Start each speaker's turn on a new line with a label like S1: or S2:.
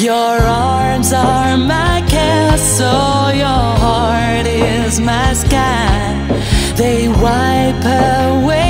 S1: Your arms are my castle, your heart is my sky. They wipe away.